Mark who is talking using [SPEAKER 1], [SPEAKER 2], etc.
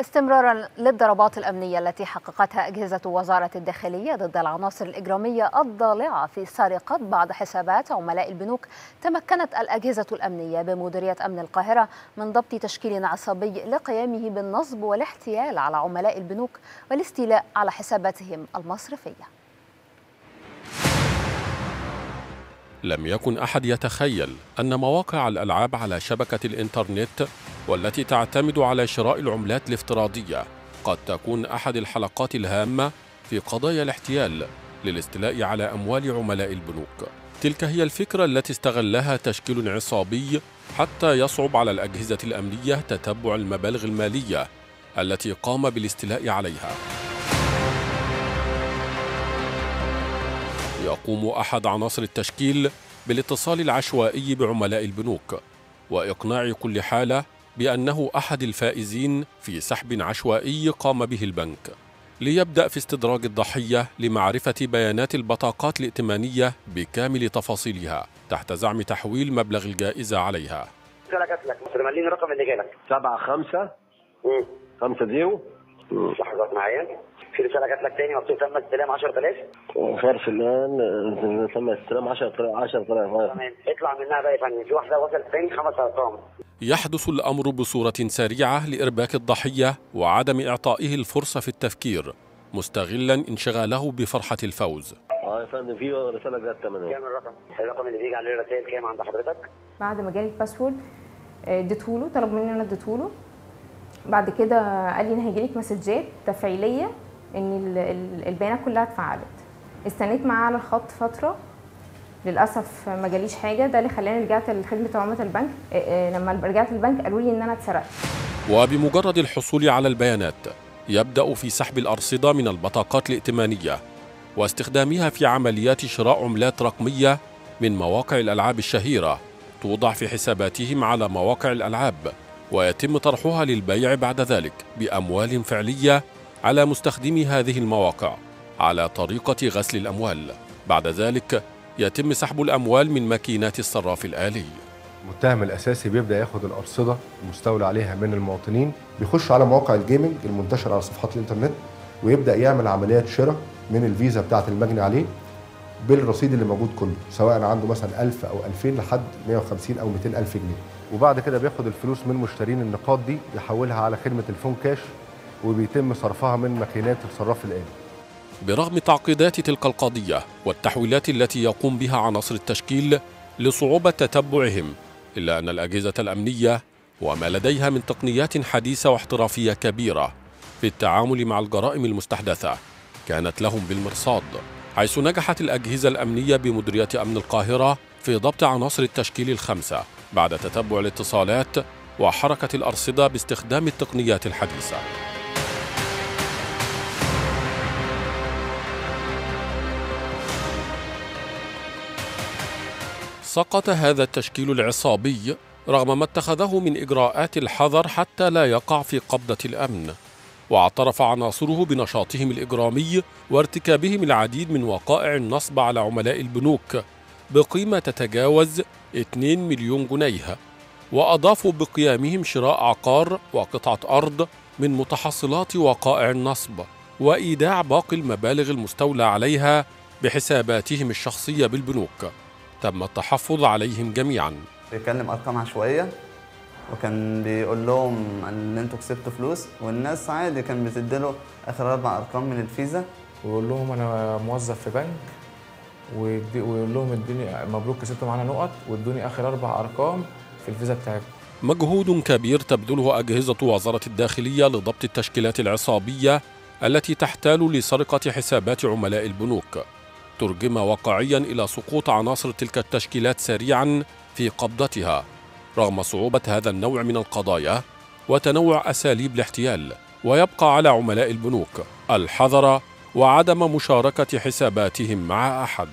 [SPEAKER 1] استمرارا للضربات الأمنية التي حققتها أجهزة وزارة الداخلية ضد العناصر الإجرامية الضالعة في سرقة بعض حسابات عملاء البنوك. تمكنت الأجهزة الأمنية بمديرية أمن القاهرة من ضبط تشكيل عصابي لقيامه بالنصب والاحتيال على عملاء البنوك والاستيلاء على حساباتهم المصرفية.
[SPEAKER 2] لم يكن أحد يتخيل أن مواقع الألعاب على شبكة الإنترنت والتي تعتمد على شراء العملات الافتراضية. قد تكون أحد الحلقات الهامة في قضايا الاحتيال للاستيلاء على أموال عملاء البنوك. تلك هي الفكرة التي استغلها تشكيل عصابي حتى يصعب على الأجهزة الأمنية تتبع المبالغ المالية التي قام بالاستيلاء عليها. يقوم أحد عناصر التشكيل بالاتصال العشوائي بعملاء البنوك وإقناع كل حالة بأنه أحد الفائزين في سحب عشوائي قام به البنك ليبدأ في استدراج الضحية لمعرفة بيانات البطاقات الائتمانية بكامل تفاصيلها تحت زعم تحويل مبلغ الجائزة عليها.
[SPEAKER 3] رسالة جات لك. مصر مليني الرقم اللي جالك
[SPEAKER 4] سبعة خمسة.
[SPEAKER 3] امم
[SPEAKER 4] خمسة زيرو.
[SPEAKER 3] لحظات معايا. في رسالة جات لك تاني مكتوب تم استلام 10000
[SPEAKER 4] خير فلان تم استلام 10 10
[SPEAKER 3] تمام. اطلع منها بقى يا فندم. في واحدة وصلت تاني خمس أرقام.
[SPEAKER 2] يحدث الأمر بصورة سريعة لإرباك الضحية وعدم إعطائه الفرصة في التفكير مستغلا انشغاله بفرحة الفوز
[SPEAKER 4] آه يا فندم في رسالة جت تمام
[SPEAKER 3] كام الرقم؟ الرقم اللي بيجي عليه الرسائل كام عند حضرتك؟
[SPEAKER 5] بعد ما جالي الباسورد آه، اديتهوله طلب مني إن أنا اديتهوله بعد كده قال لي إن هيجيلك مسجات تفعيلية إن ال- ال- البيانات كلها اتفعلت استنيت معاه على الخط فترة للأسف ما جاليش حاجة. ده اللي خلاني رجعت لخدمة عملاء البنك. آه، آه، لما رجعت البنك قالوا لي إن أنا اتسرقت.
[SPEAKER 2] وبمجرد الحصول على البيانات يبدأ في سحب الأرصدة من البطاقات الائتمانية واستخدامها في عمليات شراء عملات رقمية من مواقع الألعاب الشهيرة توضع في حساباتهم على مواقع الألعاب ويتم طرحها للبيع بعد ذلك بأموال فعلية على مستخدمي هذه المواقع على طريقة غسل الأموال. بعد ذلك يتم سحب الأموال من ماكينات الصراف الآلي.
[SPEAKER 6] المتهم الأساسي بيبدأ ياخد الأرصدة المستولى عليها من المواطنين بيخش على مواقع الجيمنج المنتشرة على صفحات الإنترنت ويبدأ يعمل عمليات شراء من الفيزا بتاعة المجني عليه بالرصيد اللي موجود كله سواء عنده مثلا 1000 أو 2000 لحد 150 أو 200 ألف جنيه. وبعد كده بياخد الفلوس من مشترين النقاط دي يحولها على خدمة الفون كاش وبيتم صرفها من ماكينات الصراف الآلي.
[SPEAKER 2] برغم تعقيدات تلك القضية والتحويلات التي يقوم بها عناصر التشكيل لصعوبة تتبعهم إلا أن الأجهزة الأمنية وما لديها من تقنيات حديثة واحترافية كبيرة في التعامل مع الجرائم المستحدثة كانت لهم بالمرصاد حيث نجحت الأجهزة الأمنية بمديرية أمن القاهرة في ضبط عناصر التشكيل الخمسة بعد تتبع الاتصالات وحركة الأرصدة باستخدام التقنيات الحديثة. سقط هذا التشكيل العصابي رغم ما اتخذه من إجراءات الحذر حتى لا يقع في قبضة الأمن واعترف عناصره بنشاطهم الإجرامي وارتكابهم العديد من وقائع النصب على عملاء البنوك بقيمة تتجاوز 2 مليون جنيه وأضافوا بقيامهم شراء عقار وقطعة أرض من متحصلات وقائع النصب وإيداع باقي المبالغ المستولى عليها بحساباتهم الشخصية بالبنوك. تم التحفظ عليهم جميعا.
[SPEAKER 7] بيكلم أرقام عشوائية وكان بيقول لهم إن أنتوا كسبتوا فلوس والناس عادي كان بتديله آخر أربع أرقام من الفيزا.
[SPEAKER 8] ويقول لهم أنا موظف في بنك ويدي- ويقول لهم ادوني مبروك كسبتوا معانا نقط وادوني آخر أربع أرقام في الفيزا بتاعتكم.
[SPEAKER 2] مجهود كبير تبذله أجهزة وزارة الداخلية لضبط التشكيلات العصابية التي تحتال لسرقة حسابات عملاء البنوك. ترجم واقعيا إلى سقوط عناصر تلك التشكيلات سريعا في قبضتها رغم صعوبة هذا النوع من القضايا وتنوع أساليب الاحتيال ويبقى على عملاء البنوك الحذر وعدم مشاركة حساباتهم مع أحد.